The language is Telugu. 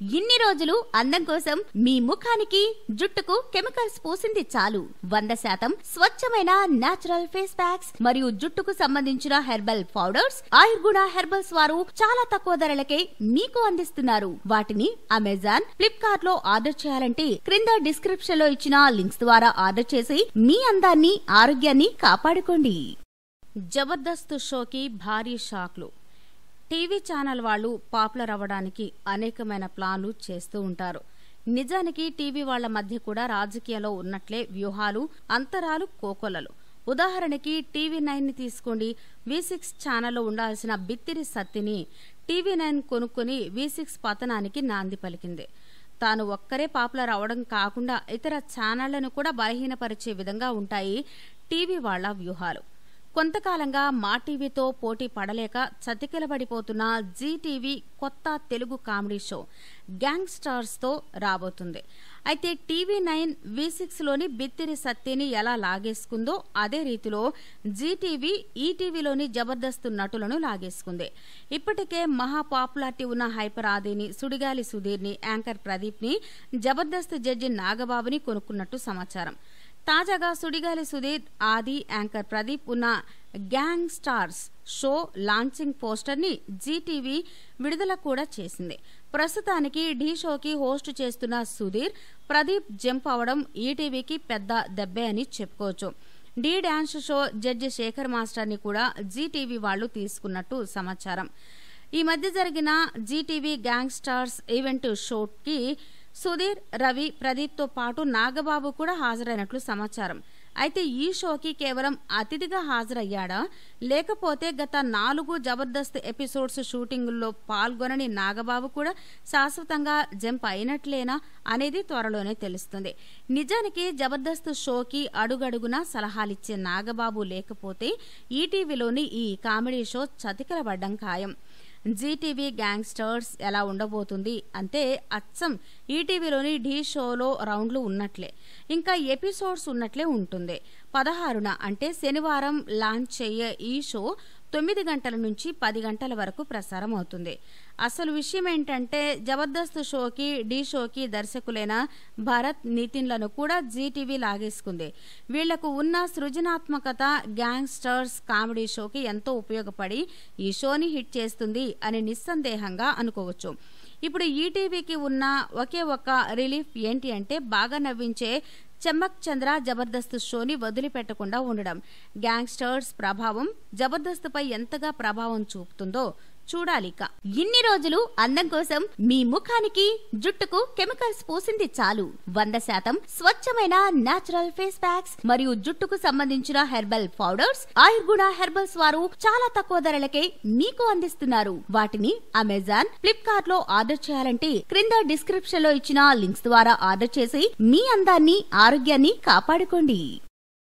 ఇన్ని రోజులు అందం కోసం మీ ముఖానికి జుట్టుకు కెమికల్స్ పూసింది చాలు. వంద శాతం స్వచ్ఛమైన నాచురల్ ఫేస్ ప్యాక్స్ మరియు జుట్టుకు సంబంధించిన హెర్బల్ పౌడర్స్ ఆయుర్గుణ హెర్బల్స్ వారు చాలా తక్కువ ధరలకే మీకు అందిస్తున్నారు. వాటిని అమెజాన్ ఫ్లిప్కార్ట్లో ఆర్డర్ చేయాలంటే క్రింద డిస్క్రిప్షన్లో ఇచ్చిన లింక్స్ ద్వారా ఆర్డర్ చేసి మీ అందాన్ని ఆరోగ్యాన్ని కాపాడుకోండి. జబర్దస్త్ షోకి భారీ షాక్లు. టీవీ ఛానల్ వాళ్ళు పాపులర్ అవ్వడానికి అనేకమైన ప్లాన్లు చేస్తూ ఉంటారు. నిజానికి టీవీ వాళ్ళ మధ్య కూడా రాజకీయాల్లో ఉన్నట్లే వ్యూహాలు అంతరాలు కోకొలలు. ఉదాహరణకి టీవీ నైన్ని తీసుకోండి వి సిక్స్ ఛానల్లో ఉండాల్సిన బిత్తిరి సత్తిని టీవీ నైన్ కొనుక్కొని వి సిక్స్ పతనానికి నాంది పలికింది. తాను ఒక్కరే పాపులర్ అవడం కాకుండా ఇతర ఛానళ్ళను కూడా బలహీనపరిచే విధంగా ఉంటాయి టీవీ వాళ్ళ వ్యూహాలు. కొంతకాలంగా మా టీవీతో పోటీ పడలేక చతికిలబడిపోతున్న జీటీవీ కొత్త తెలుగు కామెడీ షో గ్యాంగ్ స్టార్స్తో రాబోతుంది. అయితే టీవీ నైన్ వి సిక్స్లోని బిత్తిరి సత్తిని ఎలా లాగేసుకుందో అదే రీతిలో జీటీవీ ఈటీవీలోని జబర్దస్త్ నటులను లాగేసుకుంది. ఇప్పటికే మహా పాపులారిటీ ఉన్న హైపర్ ఆదిని సుడిగాలి సుధీర్ని యాంకర్ ప్రదీప్ని జబర్దస్త్ జడ్జి నాగబాబుని కొనుక్కున్నట్టు సమాచారం. తాజాగా సుడిగాలి సుధీర్ ఆది యాంకర్ ప్రదీప్ ఉన్న గ్యాంగ్ స్టార్స్ షో లాంచింగ్ పోస్టర్ని జీటీవీ విడుదల కూడా చేసింది. ప్రస్తుతానికి ఢీ షోకి హోస్ట్ చేస్తున్న సుధీర్ ప్రదీప్ జంప్ అవడం ఈటీవీకి పెద్ద దెబ్బే అని చెప్పుకోవచ్చు. D dance show judge Sekhar మాస్టర్ని కూడా జీటీవీ వాళ్ళు తీసుకున్నట్టు సమాచారం. ఈ మధ్య జరిగిన జీటీవీ గ్యాంగ్ స్టార్స్ ఈవెంట్ షోకి సుధీర్ రవి ప్రదీప్తో పాటు నాగబాబు కూడా హాజరైనట్లు సమాచారం. అయితే ఈ షోకి కేవలం అతిథిగా హాజరయ్యాడా? లేకపోతే గత నాలుగు జబర్దస్త్ ఎపిసోడ్స్ షూటింగుల్లో పాల్గొనని నాగబాబు కూడా శాశ్వతంగా జంప్ అయినట్లేనా అనేది త్వరలోనే తెలుస్తుంది. నిజానికి జబర్దస్త్ షోకి అడుగడుగునా సలహాలిచ్చే నాగబాబు లేకపోతే ఈటీవీలోని ఈ కామెడీ షో చతికిలబడ్డం ఖాయం. జీటీవీ గ్యాంగ్స్టర్స్ ఎలా ఉండబోతుంది అంటే అచ్చం ఈటీవీలోని ఢీ షోలో రౌండ్లు ఉన్నట్లే. ఇంకా ఎపిసోడ్స్ ఉన్నట్లే ఉంటుంది. పదహారున అంటే శనివారం లాంచ్ అయ్యే ఈ షో తొమ్మిది గంటల నుంచి పది గంటల వరకు ప్రసారం అవుతుంది. అసలు విషయం ఏంటంటే జబర్దస్త్ షోకి ఢీ షోకి దర్శకులైన భరత్ నితిన్లను కూడా జీటీవీ లాగేసుకుంది. వీళ్ళకు ఉన్న సృజనాత్మకత గ్యాంగ్స్టర్స్ కామెడీ షోకి ఎంతో ఉపయోగపడి ఈ షోని హిట్ చేస్తుంది అని నిస్సందేహంగా అనుకోవచ్చు. ఇప్పుడు ఈటీవీకి ఉన్న ఒకే ఒక రిలీఫ్ ఏంటి అంటే బాగా నవ్వించే చెమ్మక్ చంద్ర జబర్దస్త్ షోని వదిలిపెట్టకుండా ఉండడం. గ్యాంగ్స్టర్స్ ప్రభావం జబర్దస్త్ పై ఎంతగా ప్రభావం చూపుతుందో చూడాలిక. ఇన్ని రోజులు అందం కోసం మీ ముఖానికి జుట్టుకు కెమికల్స్ పూసింది చాలు. వంద శాతం స్వచ్ఛమైన నాచురల్ ఫేస్ ప్యాక్స్ మరియు జుట్టుకు సంబంధించిన హెర్బల్ పౌడర్స్ ఆయుర్గుణ హెర్బల్స్ వారు చాలా తక్కువ ధరలకే మీకు అందిస్తున్నారు. వాటిని అమెజాన్ ఫ్లిప్కార్ట్లో ఆర్డర్ చేయాలంటే క్రింద డిస్క్రిప్షన్లో ఇచ్చిన లింక్స్ ద్వారా ఆర్డర్ చేసి మీ అందాన్ని ఆరోగ్యాన్ని కాపాడుకోండి.